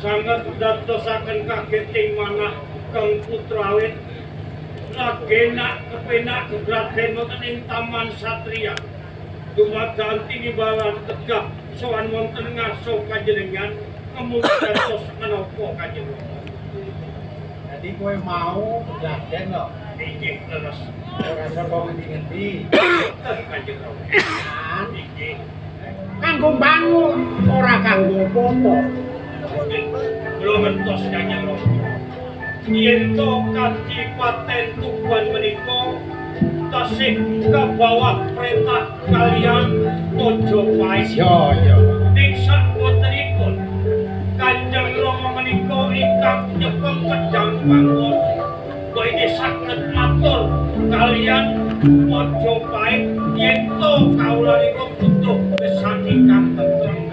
sangat dadosaken kaget ing manah kang putrawit lagenak kepenak gebragen wonten ing taman satria dumadaan tinggi balan tegak sowan wonten ngaso kajenengan kemungkinan tos menapa kajenengan? Jadi kowe mau gebragen lho iki leres kau ingin ngendi-ngendi kanjeng kan kanggo bangun ora kanggo apa-apa belum mentos kanya lo yentok kaki paten tukuan menika. Tasik ke bawah perintah kalian tojo pais ya ya. Tingsak botenipun kanjeng lo menika ingkang nyepeng pedang pangkos kok ini saged matur kalian tojo pait yento kawula niku butuh gesang ingkang tentrem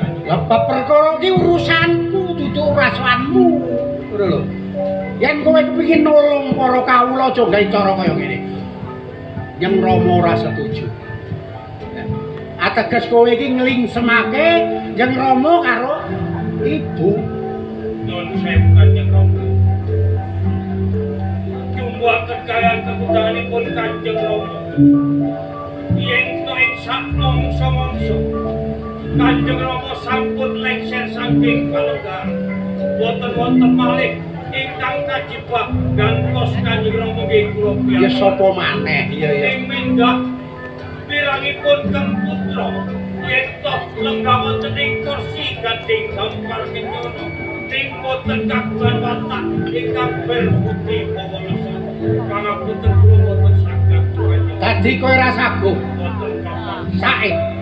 gawe cara kaya ngene. Yang Rama ora setuju. Ateges kowe iki nglingsemake yang Rama karo ibu. Nun sewu Kanjeng Rama. Jumbo kekayaan kebudayaanipun Kanjeng Rama. Yen to ing sak mangsa-mangsa Kanjeng Rama sampun lengser saking kalenggahan. Boten wonten malih ingkang kajibah gantos kanjeng Rama nggih kula Ya sapa maneh? Iya iya. Ing minggah pirangipun kang putra yen tok lenggawan tening kursi gading gampar kenyono ing boten kagungan watak ingkang berbudi pawanasa pangapunten kula boten saged Dadi kowe ra saguh. Sae.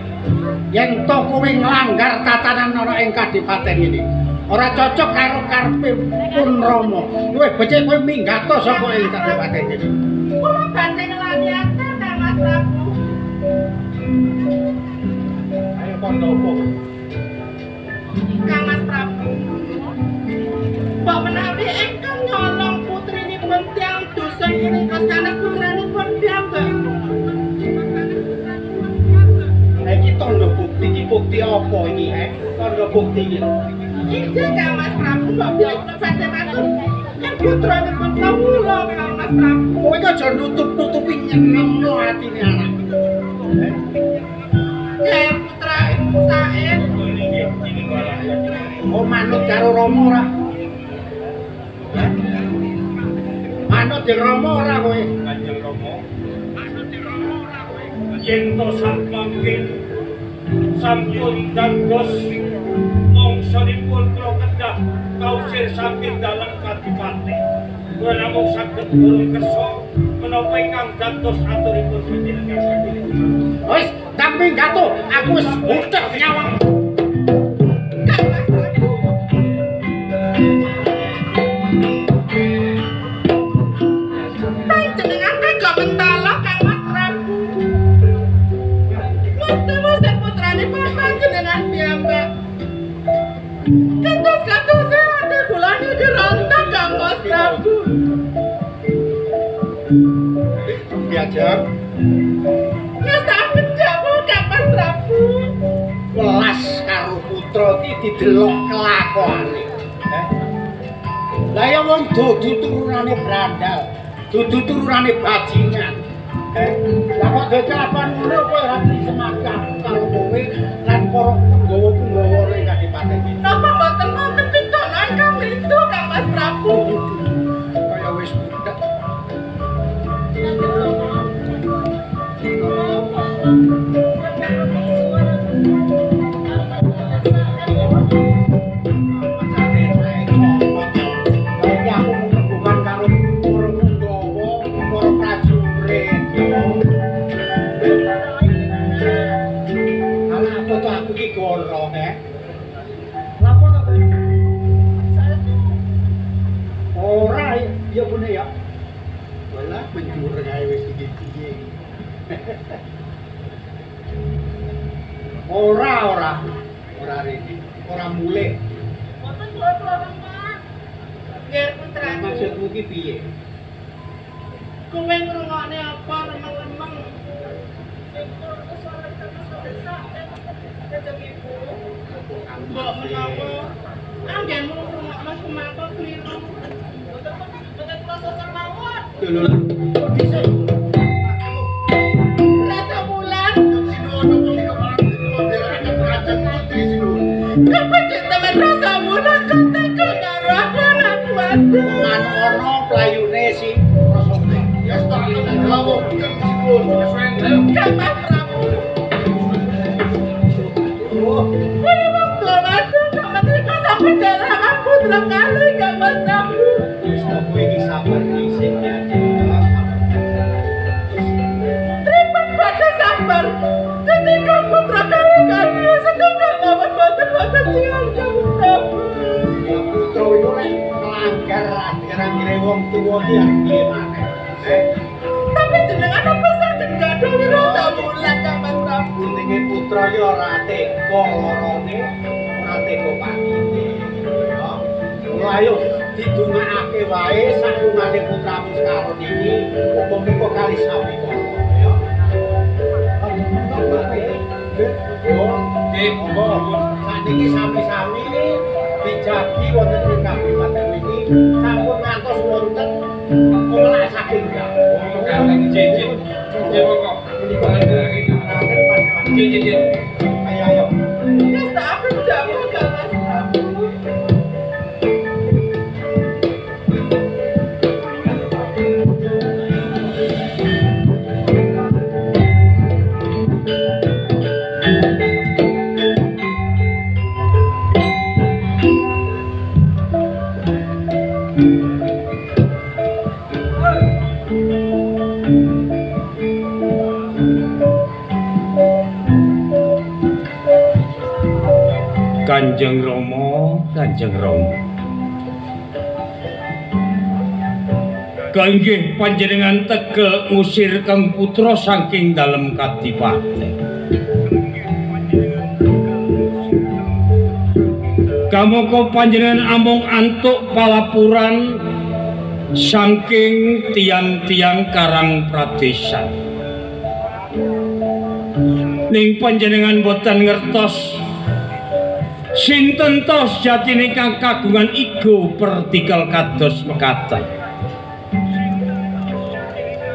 Yen to kowe nglanggar tatanan ana ing kadipaten iki. ora cocok karo karepe pun Rama. Kowe becik kowe minggato saka ing kabupaten iki. Kula bante ngelaniaken Mas Prabu. Ayo kondo opo? Kang Mas Prabu. Mbok menawi ingkang nyolong putrinipun tiyang dusun ini kesana bukti apa iki, eh? Tondo bukti iki. Iki Kang Mas Prabu mbok bilang badhe matur. Kan putranipun kawula Kang Mas Prabu. Kowe kok aja nutup-nutupi nyenemno atine anak. Eh putra Said. Oh manut karo Rama ora? Eh? Manut di Rama ora kowe? Kanjeng Rama. Yen to sak mangkin sampun dados mongsonipun kula kedah kausir saking dalem. Kula namung saged durung kersa menapa ingkang dados aturipun panjenengan. Wis, tapi gato, aku wis butek nyawang. Diajak Ngesake jamu Kang Mas Prabu. welas karo putra iki didelok kelakone. Eh? Lah ya wong dudu turunane brandal, dudu turunane bajingan. Eh, lah kok dekapan ngono kowe ora semakah karo kowe goro, eh? Lapo to? Teh? Ora ya pune ya. Wala penjur gawe wis iki piye. Ora ora. Ora rene. Ora mulih. Mboten kula Nggih putraku. Maksudmu ki piye? Kowe ngrungokne apa remeng-remeng? Mbok menawa anggenmu ngrungokno semangka kliru. Mboten kula sosok mawon. Lho lho. Kok dhisik? Rasa bulan kepecut temen rasa bulan kontakku karo aku anak kuasa. Man ono playune si Rasulullah. Ya tak jawab Kang Mas Prabu. Oh, dalam putra kali Kang Mas Prabu. wis to kowe iki sabar dhisik ya. Terima pada sabar. Ketika putra kali kali sedang mawon boten boten tinggal Kang Mas Prabu. Ya putra iku nek melanggar kira-kira wong tuwa ki piye maneh. Eh, Tapi jenengan apa saja gaduh rasa bulan Kang Mas Prabu. jenenge putra ya ora teko lorone, ora teko patine. Ya. Mula ayo didongakake wae sakumane putramu sekarang iki muga-muga kali kok. Ya. Nggih, monggo. Sakniki sami-sami dijagi wonten ing kabupaten iki sampun ngantos wonten olah saking Ayo ayo. Kanjeng Rama, Kanjeng Rama. Kanggih panjenengan tegel ngusir Kang Putra saking dalem kadipaten. Kamangka panjenengan amung antuk palapuran saking tiang-tiang karang pradesan. Ning panjenengan boten ngertos Sinten tos jatine kang kagungan ego vertikal kados mekaten.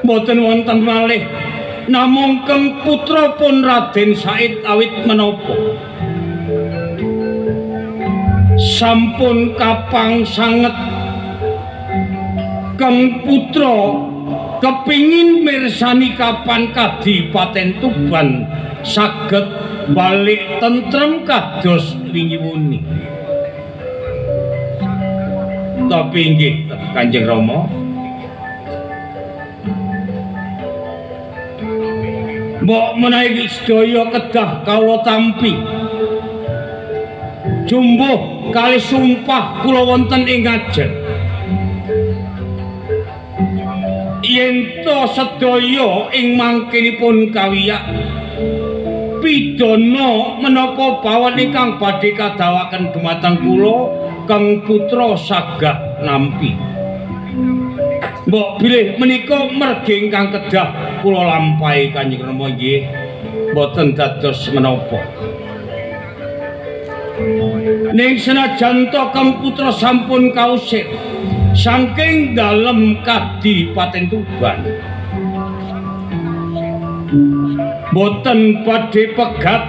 Boten wonten malih namung keng putra pun Raden Said awit menapa. Sampun kapang sanget keng putra kepingin mirsani kapan kadipaten Tuban saged balik tentrem kados wingi wuni. Tapi inggih Kanjeng Rama. Mbok menawi sedaya kedah kawula tampi. Jumbuh kali sumpah kula wonten ing ngajeng. Yen to sedaya ing mangkinipun kawiyak pidana menapa bawon ingkang badhe kadawaken dumateng kula Kang Putra sagah nampi. Mbok bilih menika mergi ingkang kedah kula lampahi Kanjeng Rama nggih boten dados menapa. Ning senajan to Kang Putra sampun kausir saking dalem kadipaten Tuban. Boten badhe pegat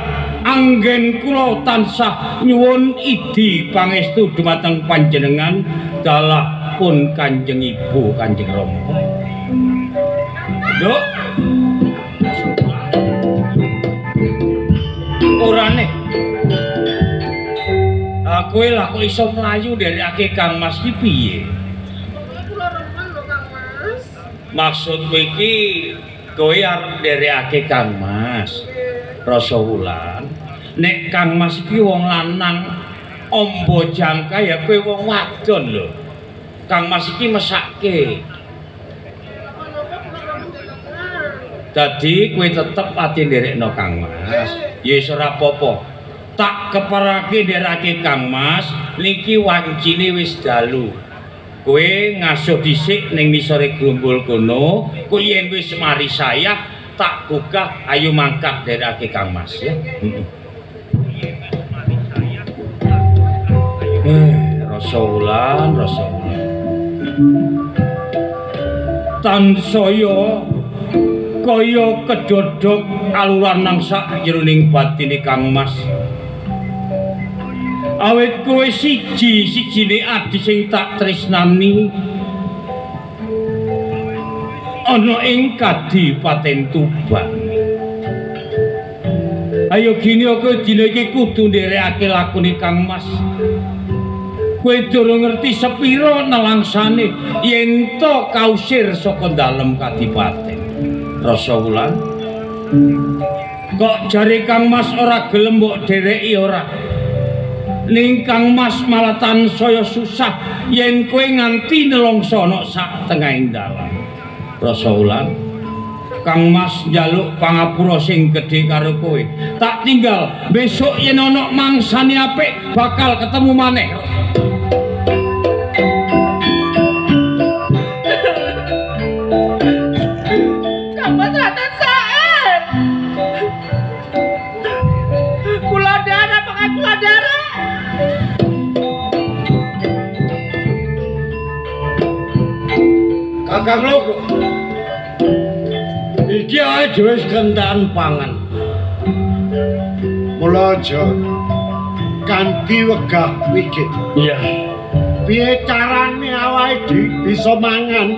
anggen kula tansah nyuwun idi pangestu dumateng panjenengan dalah pun Kanjeng Ibu Kanjeng Rama. Nduk. Orane. Aku lah kok iso mlayu nderekake Kang Mas ki piye? Kula remen lho Kang Mas. Maksudku iki kowe arep nderekake Kang Mas. Rasa wulan. Nek Kang Mas iki wong lanang ombo jangka ya kowe wong wadon lho. Kang Mas iki mesake. Dadi kowe tetep ati nderekno Kang Mas. Ya wis ora apa-apa. Tak keparake nderekake Kang Mas, niki wancine wis dalu. Kowe ngasuh dhisik ning misore grumbul kono, kowe yen wis mari saya tak gugah ayo mangkat nderekake Kang Mas ya. Heeh. Eh, rasa wulan. Tansaya kaya kedodok aluran nang sak jroning batine Kang Mas. Awit kowe siji sijine adi sing tak tresnani. Ana ing Kadipaten Tuban. Ayo gini aku dina iki kudu nderekake lakune Kang Mas. Kowe durung ngerti sepiro nelangsane yen to kausir saka dalem Kadipaten. Rasa wulan. Kok jare Kang Mas ora gelem mbok dereki ora? Ning Kang Mas malah tansaya susah yen kowe nganti nelongsana sak tengahing dalan. Rasa wulan. Kang Mas njaluk pangapura sing gedhe karo kowe. Tak tinggal besok yen ana mangsane apik bakal ketemu maneh. Kakang Loko. Iki ae dhewe kentaan pangan. Mula aja kanthi wegah wigit. Iya. Piye carane awake bisa mangan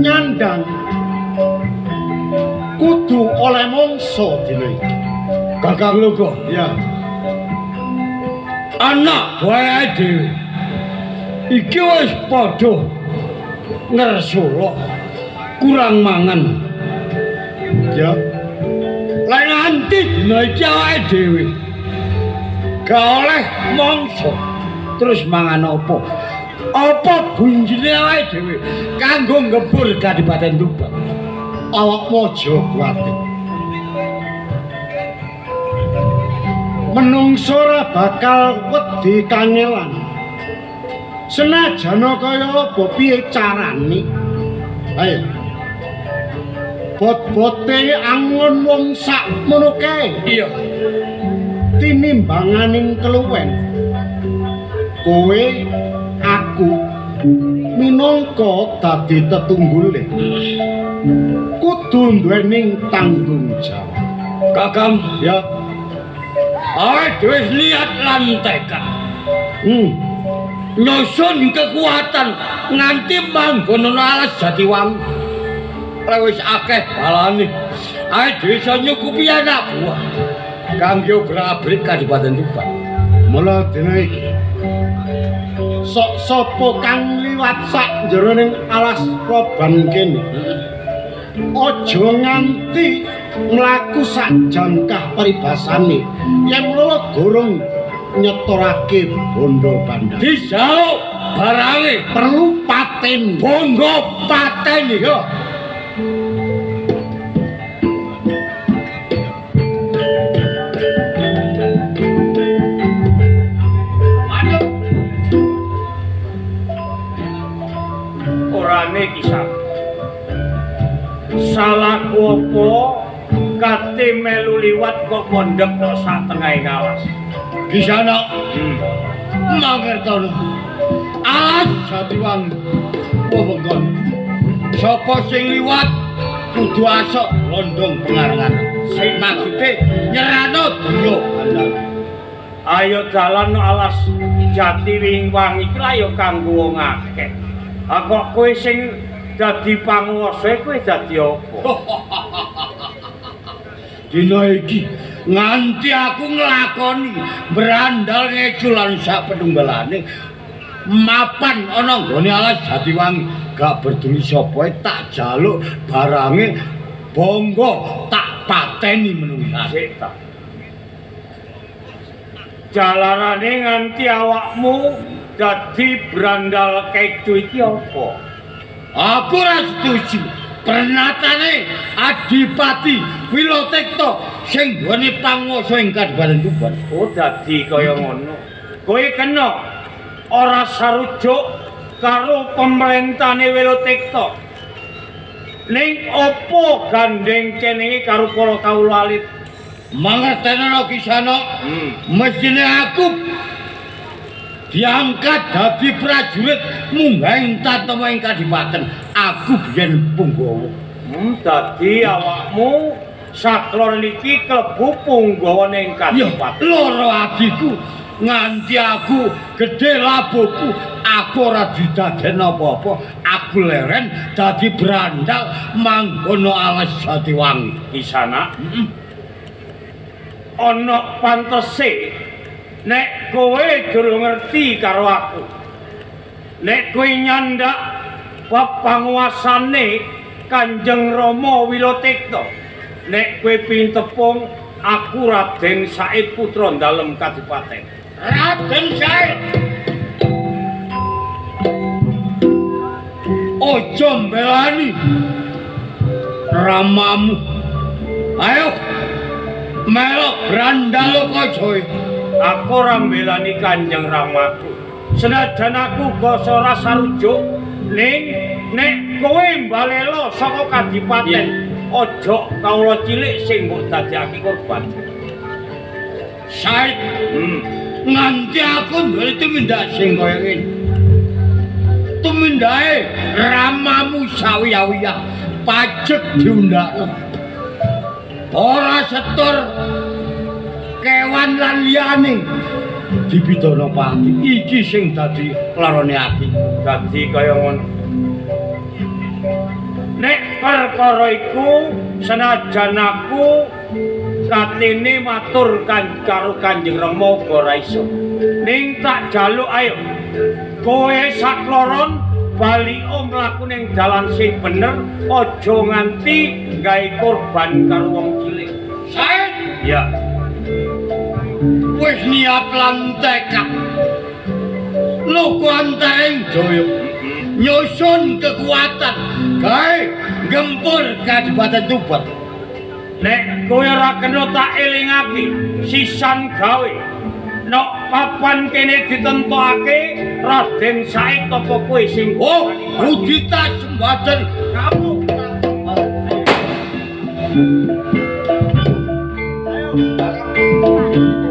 nyandang kudu oleh mangsa dina iki. Kakang Loko. Ya. anak wae dhewe iki wis padha ngersula kurang mangan. Ya. lan nganti dina iki awake dhewe. Gak oleh mangsa. Terus mangan apa? Apa bunjine awake dhewe? Kanggo ngebur Kadipaten Tuban. Awakmu aja kuwatir. Menungso ora bakal wedi kangelan. Senajan kaya apa piye carane? Ayo. Bot-bote angon wong sak mono kae iya tinimbanganing keluwen. Kowe aku minangka dadi tetunggule. Kudu duwening tanggung jawab. kakang Ya. awake dhewe lihat lan tekad Hmm. Nyusun kekuatan nganti manggon ana alas Jatiwangi. Lah wis akeh balane. Ae iso nyukupi anak buah. Kanggo grabrik Kadipaten Tuban. Mula dina iki sok sapa kang liwat sak jeroning alas roban kene. Aja nganti mlaku sak jangkah paribasane yen mula gorong nyetorake bondo bandar. Disau barange Perlu paten. bongo paten ya. Orane kisah. Salahku apa kate melu liwat kok mondhek kok sak tengahing alas. Kisana Hmm. mangertono. Alas Jatiwangi. Wewengkon. Sapa sing liwat kudu asok londong pengarangan. Sing maksude nyerano dunya. Ayo dalan no alas jati wing wangi iki ayo kanggo wong akeh. Ah kok kowe sing dadi panguwasa kowe dadi apa? Dina iki nganti aku nglakoni brandal ngeculan sak penunggalane mapan ana nggone alas Jatiwangi gak berduli sapa tak jaluk barange bonggo tak pateni menungsa Sik ta. Jalarane nganti awakmu dadi brandal keju iki apa? aku ora setuju pernatane Adipati Wilotekto sing nggone panguwasa ing Kadipaten Tuban Oh dadi kaya ngono. Kowe kena ora sarujuk karo pemerintahane Welotekto. Ning opo gandeng cenenge karo para kawula alit? mangertene kisana Hmm. mestine aku diangkat dadi prajurit munggahing tatama ing Kadipaten. Aku biyen punggawa. Hmm, dadi awakmu saklor niki klebu punggawa ning Kadipaten. loro adiku nganti aku gedhe labuhku aku ora didaden apa-apa. Aku leren dadi brandal manggono alas Jatiwangi. Di sana? Heeh. ana pantese nek kowe durung ngerti karo aku. Nek kowe nyandak pepanguasane Kanjeng Rama Wilotekto. Nek kowe pintepung aku Raden Said Putra Dalem Kadipaten. Raden Said. Ojo mbelani ramamu. Ayo melok brandalo kocoy. Aku ora mbelani Kanjeng Ramaku. Senajan aku basa ora sarujuk ning nek kowe mbalelo saka Kadipaten, aja kawula cilik sing mbok dadekake korban. Said Hmm. nganti aku duwe tumindak sing kaya ngene. Tumindake ramamu sawiya-wiya pajek diundakno. Ora setur kewan lan liyane dibidana pati. Iki sing dadi larone ati. dadi kaya ngono. Nek perkara iku senajan aku katene matur kan karo Kanjeng Rama ora iso. Ning tak jaluk ayo. Kowe sakloron bali om mlaku ning dalan sing bener, aja nganti gawe korban karo wong cilik. Said Ya, wis niat lan tekad. Luku antaring jaya nyusun kekuatan. Gawe gempur Kadipaten Tuban. nek kowe ora kena tak elingake sisan gawe. Nok papan kene ditentokake Raden Said apa kowe sing Oh, Budita Sembadan kamu. Aku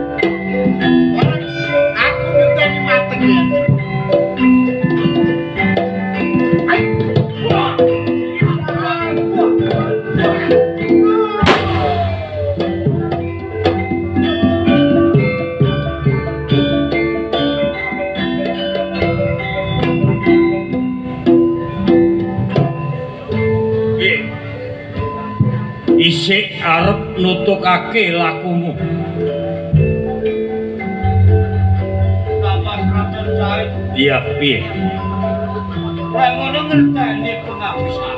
nutukake lakumu. Iya, piye? kowe ngono ngerteni pengawisan.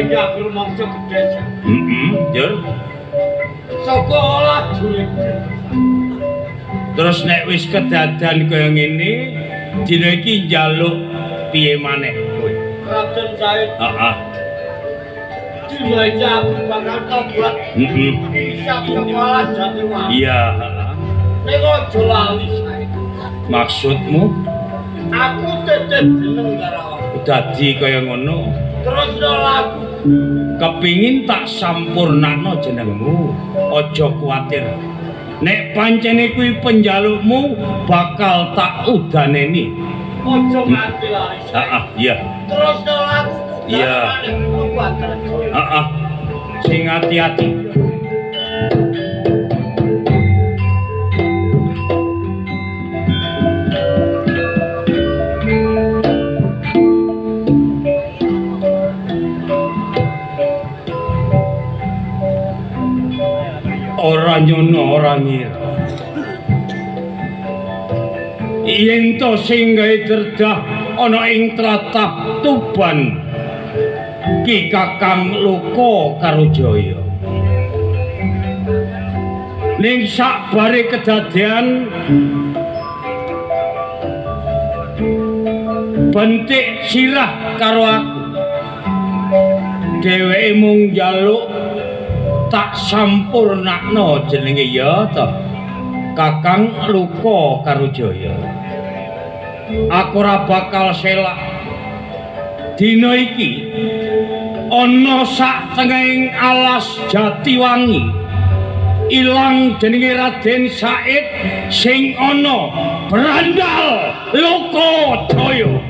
Iki aku rumangsa gedhe. Heeh, Jur. Sekolah duit. Terus nek wis kedadan kaya ngene, dina iki njaluk piye maneh kowe? Raden Said, Heeh. iki aku bakal tobat. Heeh. Bisa sekolah Jatiwangi. Iya, heeh. Ning aja lali Said. Maksudmu Aku tetep jeneng karo dadi kaya ngono? Terus lagu. Kepingin tak sampurnakno jenengmu. Aja kuwatir. Nek pancene kuwi penjalukmu bakal tak udaneni. Ojo nganti lali. Heeh, iya. Terus lagu Iya. Heeh. Sing hati-hati. Ora nyono ora ngira. Yen to sing derdah ana ing tlatah Tuban Ki Kakang Luka karo Jaya. Ning sakbare kedadean bentik sirah karo aku. Dheweke mung njaluk tak sampurnakno jenenge ya to. Kakang Luka karo Jaya. Aku ora bakal selak. Dina iki ana sak tengahing alas Jatiwangi. Ilang jenenge Raden Said sing ana Brandal Lokajaya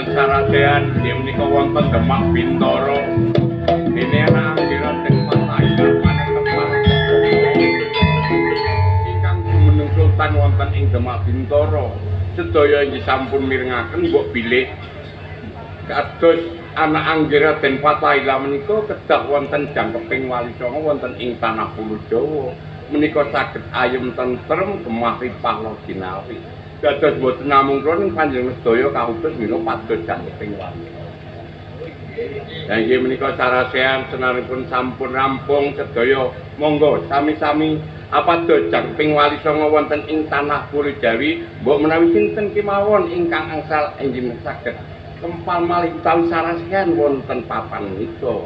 Datang saradean inggih menika wonten Demak Bintoro. Ini anak kira teng Pasai maneh tepat. Ingkang jumeneng sultan wonten ing Demak Bintoro. Sedaya inggih sampun mirengaken mbok bilih kados anak anggira den Fatahila menika kedah wonten jangkeping wali songo wonten ing tanah Pulo Jawa menika saged ayem tentrem gemah ripah loginawi dados boten namung kula ning panjenengan sedaya kautus mila pados jangkeping wali Dan inggih menika sarasean senaripun sampun rampung sedaya. Monggo sami-sami apa dojang wali songo wonten ing tanah Puri Jawi, mbok menawi sinten kemawon ingkang angsal enjing saged kempal malih utawi sarasean wonten papan nika.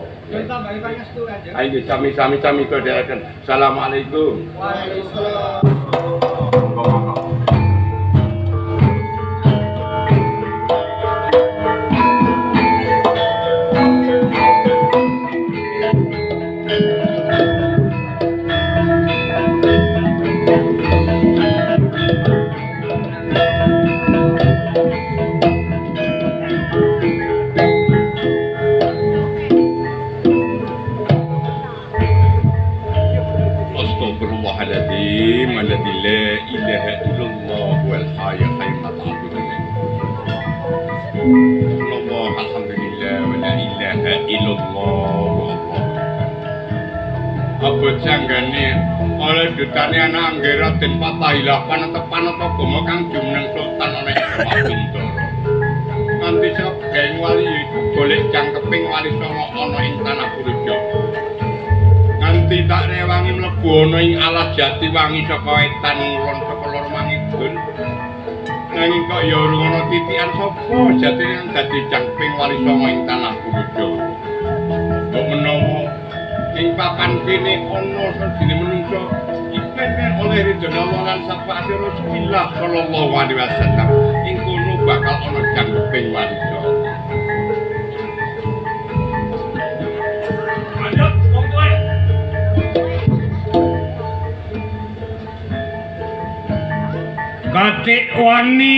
Ayo sami-sami sami kodhaken. Assalamualaikum. Waalaikumsalam. Janggane oleh dutane anak anggera den patahilah panetepan apa gomo kang jumeneng sultan ana ing Demak Bintoro. Nanti sebagaian wali golek jangkeping wali songo ana ing tanah Purjo nganti tak rewangi mlebu ana ing alas jati wangi saka wetan ngulon saka lor mangidul. Nanging kok ya urung ana titikan sapa? Jatine dadi jangping wali songo ing tanah menawa ing papan kene ana sedine menungso ipen oleh ridho lan syafaat Rasulullah sallallahu alaihi wasallam ing kono bakal ana wong tuwa. Katik wani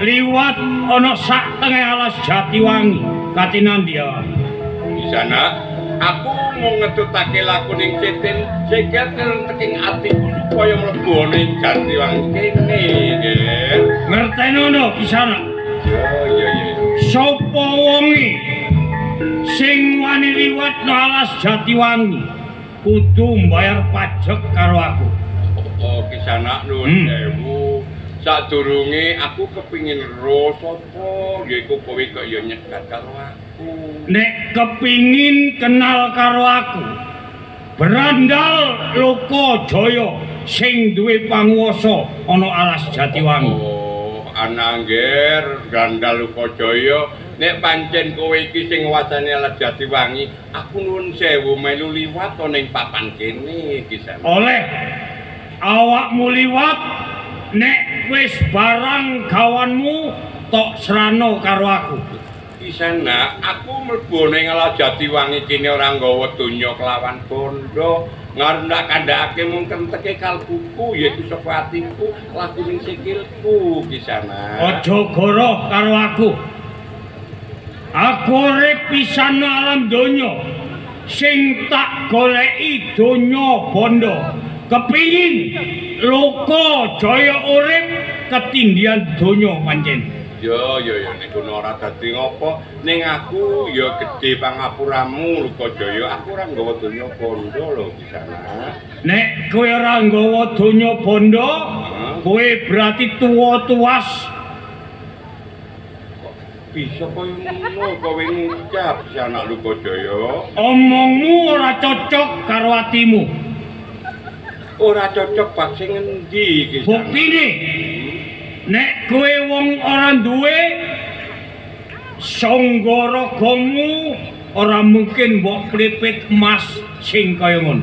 liwat ana sak tengah alas Jatiwangi. Katinandi ya. di sana mau ngetutake laku ning setin sehingga teking atiku supaya mlebu ana ing Jatiwangi kene nggih Ngertenono kisana. yo yo yo Sopo wongi sing wani liwat no alas Jatiwangi kudu mbayar pajak karo aku. oh kisana nuwun Hmm. Sewu sadurunge aku kepingin ro sapa yaiku kowe kok ya nyegat karo aku Nek kepingin kenal karo aku, berandal Loko Jaya sing duwe panguwasa ana alas Jatiwangi. Oh, anangger gandal Lukajaya nek pancen kowe iki sing wasane alas Jatiwangi, aku nuwun sewu melu liwat ning papan kene iki. Oleh awakmu liwat nek wis barang gawanmu tok serano karo aku. Di sana aku mlebu ning alas Jatiwangi kene ora nggawa donya kelawan bondo. Ngarep kandhake mung kenteke kalbuku yaiku saka atiku laku ning sikilku di sana. Aja goroh karo aku. Aku urip pisan alam donya. Sing tak goleki donya bondo. Kepingin Loko Jaya urip ketindian donya pancen. Yo yo yo nek kono ora dadi ngopo ning aku ya gedhe pangapuramu Lukajaya aku ora nggawa donya bondo lho di sana. Nek kowe ora nggawa donya bondo, kowe berarti tuwa tuwas. Bisa kaya ngono kowe ngucap si anak Lukajaya. Omongmu ora cocok karo atimu. Ora cocok bak sing endi iki. Buktine nek kowe wong ora duwe songgoragamu ora mungkin mbok klipit emas sing kaya ngono.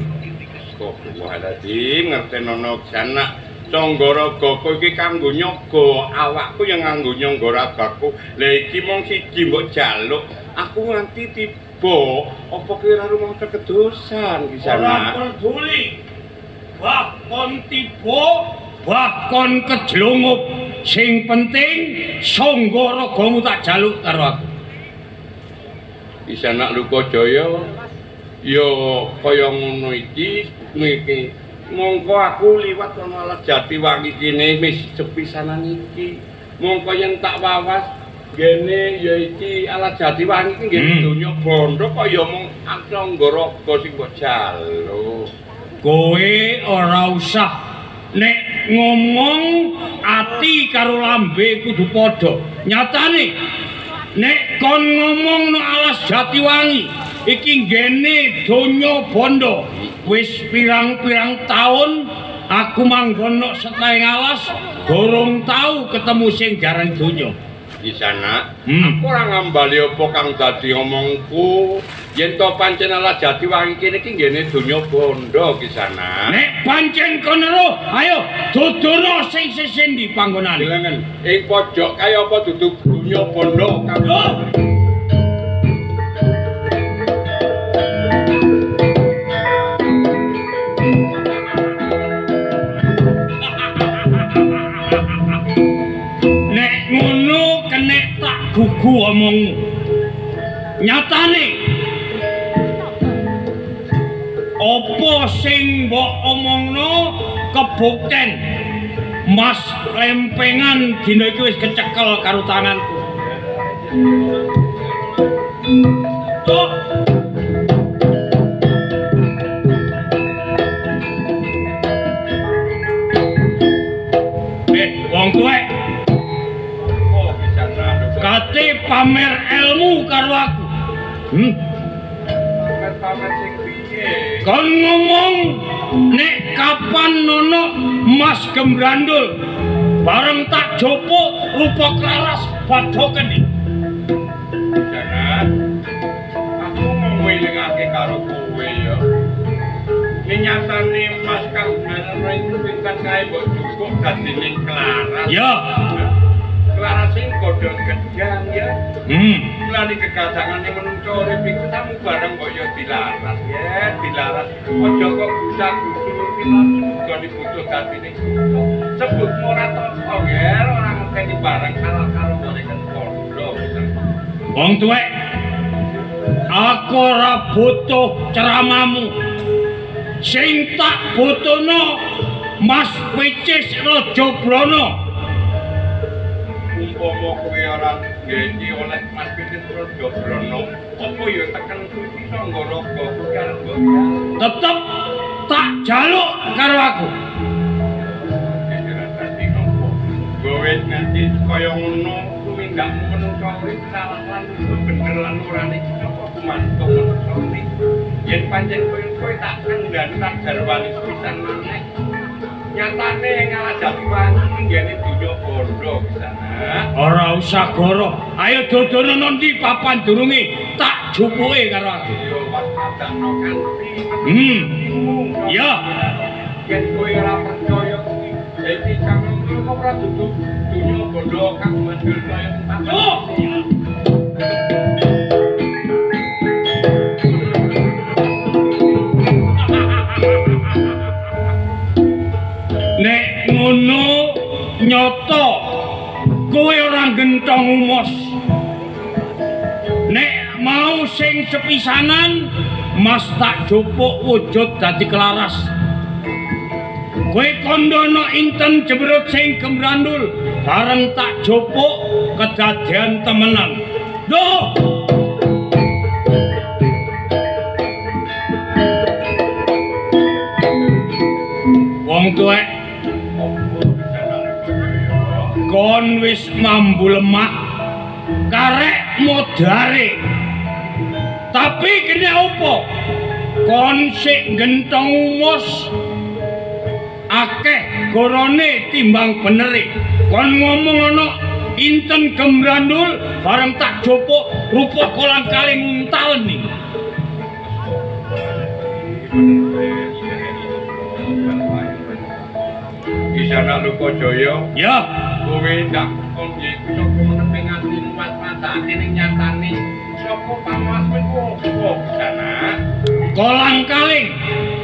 Astagfirullahaladzim ngertenono sana Songgoragaku iki kanggo nyoga. Awakku yang nganggo nyonggoragaku lha iki mung siji mbok jaluk aku nganti tiba. Apa kira rumangsa kedosan di Ora sana Bahkon tiba, bahkon kejlungup. Sing penting songgoragamu tak jaluk karo aku. di sana Lukajaya ya kaya ngono iki niki mongko aku liwat ana alas Jatiwangi kene wis sepisanan iki mongko yen tak wawas Gene ya iki alat Jatiwangi iki nggih Hmm. donya bondo kok ya mung Anggaraga sing kok jalu. Kowe ora usah nek ngomong ati karo lambe kudu padha. Nyatane nek kon ngomong no alas Jatiwangi iki ngene donya bondo. Wis pirang-pirang taun aku manggon no setengah alas gorong tau ketemu sing jarang donya. Di sana, Hmm. aku ora ngambali apa kang dadi omongku. Yen to pancen alat Jatiwangi kene iki nggene donya bondo ki sana. Nek pancen kono ro, ayo dudono sing sesendi panggonane. Bilangan, ing pojok kaya apa duduk donya bondo kang gugu omongmu. Nyatane apa sing mbok omongno kebukten Mas lempengan dina iki wis kecekel karo tanganku. Mas Gembrandul bareng tak jopo rupa klaras badoken iki. Jangan. Aku mau ngelingake karo kowe ya. Ini nyatane Mas Kang itu pinten kae mbok cukup dadine Clara. Ya. Clara sing kodho gedang ya. Hmm. Lani kegadangane menungso urip iku tamu bareng kok ya dilaras ya, dilaras. Aja kok bisa gusul pinan juga dibutuh dadine. Sebut ora teko ya, ora ngenteni bareng kala-kala mereka kodho. Wong tuwek, aku ora butuh ceramahmu. Sing tak butuhno Mas Wicis Raja Brana. umpama kowe ora ngenyi oleh Mas Pitin Raja Brana, apa ya tekan kuwi Sanggaraga karo mbok Tetep jaluk karo aku. Kowe nganti kaya ngono kuwi ndak menungso lan bener lan ora iki apa kumantuk menungso urip. Yen pancen kowe tak kendhani tak garwani pisan maneh. Nyatane ngalah Jatiwangi nggene dunya bondo sana. Ora usah goro. Ayo dodono nanti papan durunge tak jupuke karo aku. Yo pas padakno kanthi Hmm. Ya. yen kowe ora percaya iki kang ngono ora duduk dunya bondo kang mandul kaya ngono nyoto kowe ora gentong umos. Nek mau sing sepisanan Mas tak jupuk wujud dadi kelaras. Kowe kondono inten jebrut sing gemrandul bareng tak jupuk kedadian temenan. Duh! Wong tuwek kon wis mambu lemah karek modare. Tapi kene apa kon sik gentong umos akeh gorone timbang benere kon ngomong ana inten gembrandul bareng tak jopo rupa kolang kaling untal nih Di sana Lukajaya ya kowe ndak kon iku sapa menepi nganti empat mata ning nyatane sapa pamas kowe kok sana kolang kaling.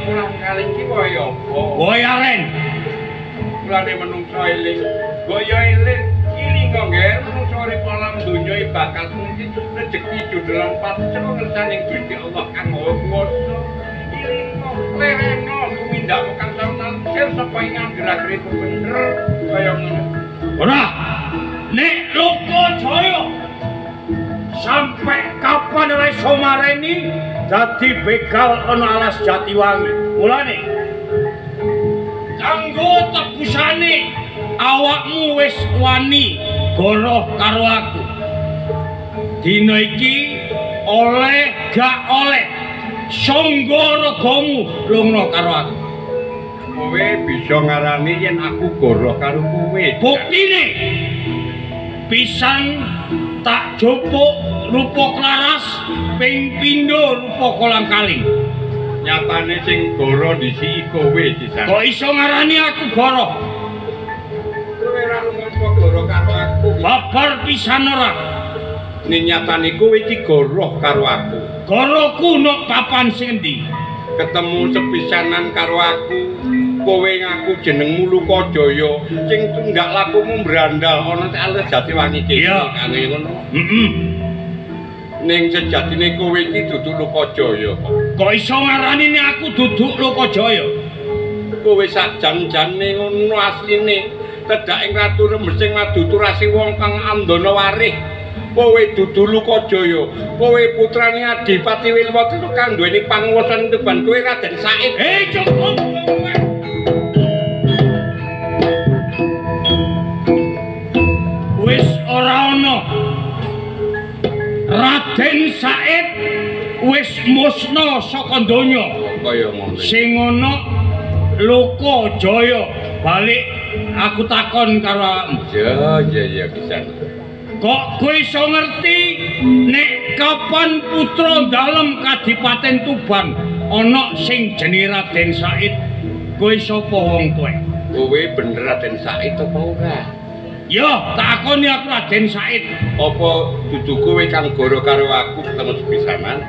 Ulang kali iki kaya apa? Boyaren mulane menungso eling. Kaya eling iling kok nggih menungso urip alam donya bakal mungkin rezeki jodolan paten ngersane Gusti Allah kang maha kuwasa. Iling kok lereno tumindak kang sareng sir sapa ing gerak-gerik bener Ora. Nek luka Jaya sampe kapan ora iso mareni dadi begal ana alas Jatiwangi. Mulane kanggo tebusane awakmu wis wani goroh karo aku. Dina iki oleh gak oleh sanggo regamu lungno karo aku. Kowe bisa ngarani yen aku goroh karo kowe. Buktine pisan tak jupuk rupa klaras ping pindho rupa kolang kaling. Nyatane sing goroh disi kowe disan. Kok iso ngarani aku goroh? kowe ora rumangsa goroh karo aku. Babar pisan ora. Ning nyatane kowe iki goroh karo aku. Goroku nok papan sing endi? Ketemu sepisanan karo aku. Kowe ngaku jenengmu Lukajaya sing tunggak lakumu brandal ana tek alas Jatiwangi kene Iya. kanggo ngono. Heeh. Ning sejatine kowe iki dudu Lukajaya kok. Kok iso ngarani aku duduk Lokajaya? Kowe sajan-jane ngono asline. Tedak ing Ratu Rembesing maduturasi wong kang andana warih. Kowe dudu Lukajaya. Kowe putrane Adipati Wilwata kang duweni panguwasan teban kowe Raden Said. Eh cukup kowe. Raden Said wis musna saka donya. Kaya ngono. Sing ana Lokajaya balik aku takon karo awakmu. Ya, ya, ya, kisan. Kok kowe iso ngerti nek kapan putra dalem Kadipaten Tuban ana sing jenenge Raden Said? Kowe sapa wong kowe? Kowe bener Raden Said apa ora? Ya, takoni aku Raden Said. Apa dudu kowe kang goro karo aku ketemu sepisanan?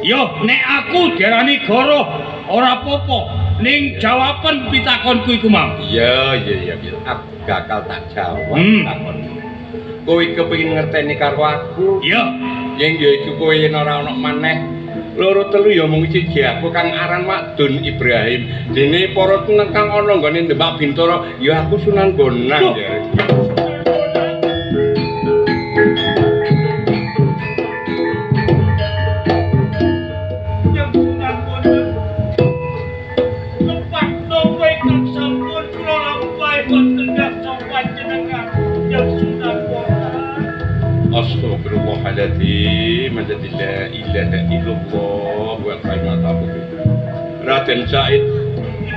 Ya, nek aku diarani goro ora apa-apa. Ning jawaban pitakonku iku mau. Iya, iya, iya, iya. Aku bakal tak jawab Hmm. takon. Kowe kepengin ngerteni karo aku? Ya, Yen ya iku kowe yen ora ana maneh. Loro telu ya mung siji aku kang aran Makdun Ibrahim. Dene para teneng kang ana nggone Demak Bintara ya aku Sunan Bonang ya. Astagfirullahaladzim Menjadi la ilaha illallah Wa kaimat Raden Said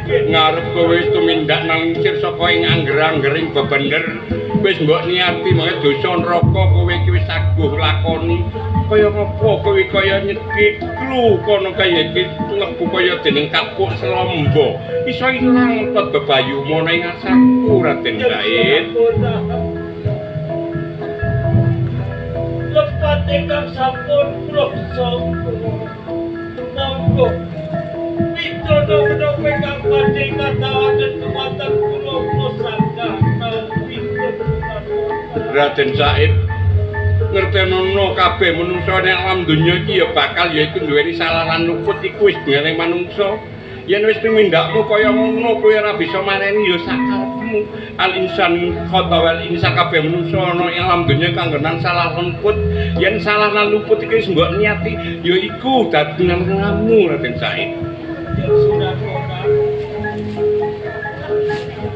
ngarep kowe wis tumindak nang sirsa ing angger-anggering bebener wis mbok niati mengke dosa neraka kowe iki wis aguh lakoni. Kaya ngopo kowe kaya nyekik klu kono kaya iki mlebu kaya dening kapuk selombo iso ilang tot bebayumu ning asaku Raden Said ingkang sampun sampun. Monggo. Pitono menapa ingkang badhe ngatawaken kekuatan kula Bonang. Raden Said ngertenono kabeh manungsa nek alam donya iki ya bakal ya iku duweni salah lan luput iku wis denganing manungsa yen wis tumindakmu kaya ngono kowe ora bisa maneni ya sakarepmu al insan khata wal insan kabeh manungsa ana ing alam donya kanggonan salah luput yen salah lan luput iki wis mbok niati ya iku dadi ngamu Raden Said.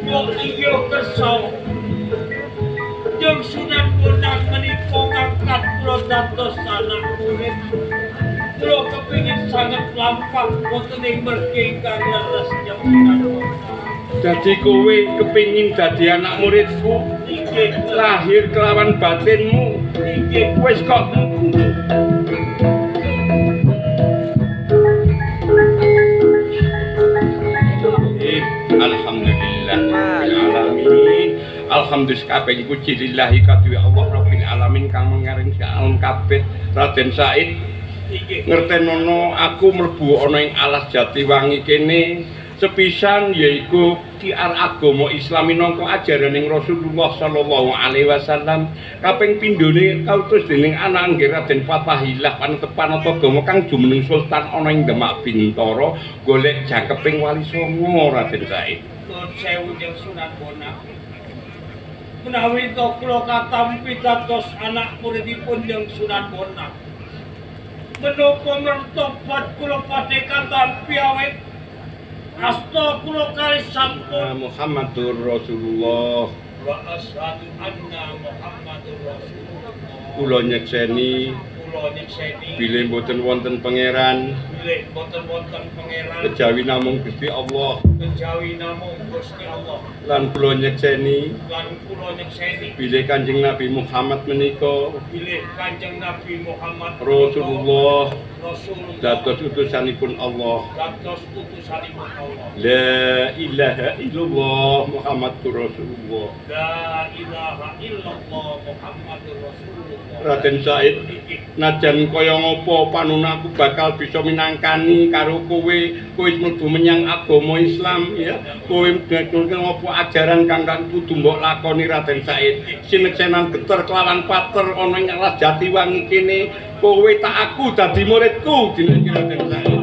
Yo iya kersa. Yang Sunan Bonang menika ngangkat kula dados anak murid. Kula kepingin sangat lampah wonten ing mergi ingkang leres Yang Sunan Bonang. Dadi kowe kepingin dadi anak muridku lahir kelawan batinmu inggih wis kok. Alhamdulillah alamin. Alhamdulillah kabeh puji lillahi kadwi Allah rabbil alamin. Kang mengaring alam kabeh Raden Said. Inggih. ngertenono aku mlebu ana ing alas Jatiwangi kene sepisan yaiku kiar agama Islam minangka ajaraning Rasulullah sallallahu alaihi wasallam kaping pindhone kautus dening anak nggih Raden Fatahillah panetepan agama kang jumeneng sultan ana ing Demak Bintara golek jakeping wali songo Raden Said Nuwun sewu Yang Sunan Bonang. Menawi to kula katampi dados anak muridipun Yang Sunan Bonang. menapa mertobat kula badhe katampi awit asta kula kali sampun Muhammadur Rasulullah. Wa asyhadu anna Muhammadur Rasulullah. Kula nyekseni kula nyekseni bilih boten wonten pangeran. Bilih boten wonten pangeran. Kejawi namung Gusti Allah. Kejawi namung Gusti Allah. Lan kula nyekseni. Lan kula nyekseni. Bilih Kanjeng Nabi Muhammad menika. Bilih Kanjeng Nabi Muhammad Rasulullah. Rasulullah. Dados utusanipun Allah. Dados utusanipun Allah. La ilaha illallah Muhammadur Rasulullah. La ilaha illallah Muhammadur Rasulullah. Raden Said najan kaya ngapa panunanku bakal bisa minangkani karo kowe. Kowe mlebu menyang agama Islam ya. Kowe ngene ngapa ajaran kang kang kudu mbok lakoni Raden Said. Sineksenan geter kelawan pater ana ing alas Jatiwangi kene. Kowe tak aku dadi muridku dina iki Raden Said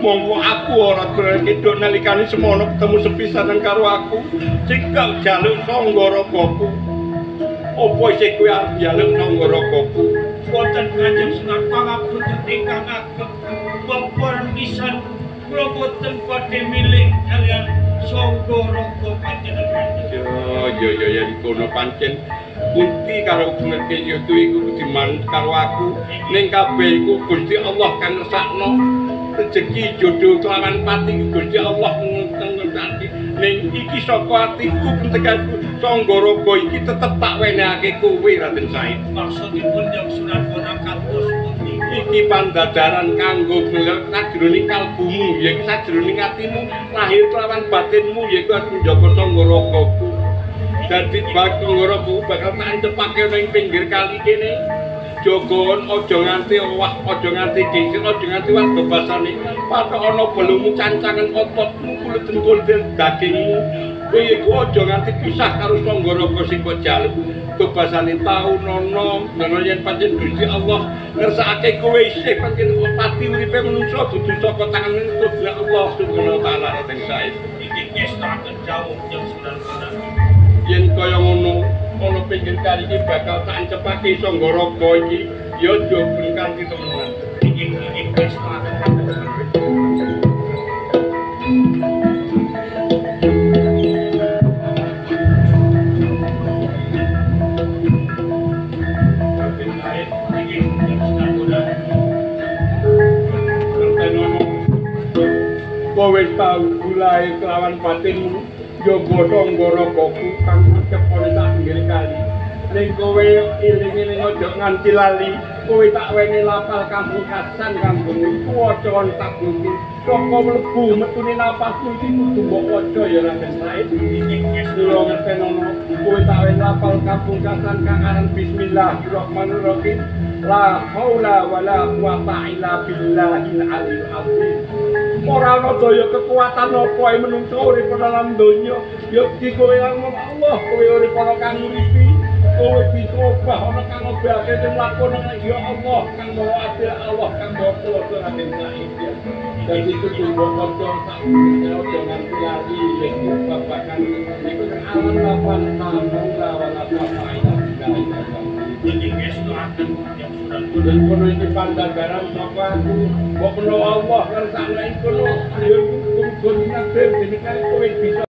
monggo aku ora kedok nalikane semono ketemu sepisanan karo aku. Cekal jaluk songgorokoku opo isih kowe arep jaluk songgorokoku boten kanjeng Sunan pangapunten ingkang ageng bapak pisan kula boten badhe milik kalian sangga rangga panjenengan. Yo yo yo yen kono pancen. Bukti karo ngerti yo tu iku kudiman karo aku. Ning kabeh iku Gusti Allah kang ngersakno rezeki jodoh kelawan pati Gusti Allah ngerti ning iki saka atiku pentekanku Sanggaraga iki tetep tak wenehake kowe Raden Said. Maksudipun yang Sunan Bonang kados iki pandadaran kanggo sajroning kalbumu yaiku sajroning atimu lahir kelawan batinmu yaiku aku njaga sanggaraku dadi bak sanggaraku bakal tak cepake ning pinggir kali kene jogon aja nganti wah aja nganti dhisik aja nganti wah bebasane patok ana belumu cancangan ototmu kulit dengkul dagingmu. Kowe iku aja nganti pisah karo sanggaraga sing kok jaluk. Bebasane tau nono nono yen pancen Gusti Allah ngersakake kowe isih pancen pati uripe manungsa dudu saka tangan Gusti Allah subhanahu wa taala Raden Said iki jauh yang Sunan Bonang yen kaya ngono ana pinggir kali iki bakal tak Raden Said iki. Yang Sunan Bonang Ngertenono kowe tau gulahe kelawan batinmu yoga sanggaraga kang ana tak pinggir kali. Ning kowe iling-iling aja nganti lali kowe tak wene lapal kampung kasan kampung iku waca tak mungkin. Saka mlebu metune napasmu iki kudu mbok waca ya Raden Said iki Kula ngertenono kowe tak wene lapal kampung kasan kang aran bismillahirrahmanirrahim. La haula wala quwata illa billahil aliyil azim ora ana daya kekuatan apa ae menungso urip dalam donya ya iki kowe Allah kowe urip ana kang uripi kowe bisa obah ana kang obahke sing lakon ya Allah kang bawa adil Allah kang kula raden said ya dan itu tunggu kocok kalau jangan lagi lagi babakan itu alam lapan namun lawan apa apa Allah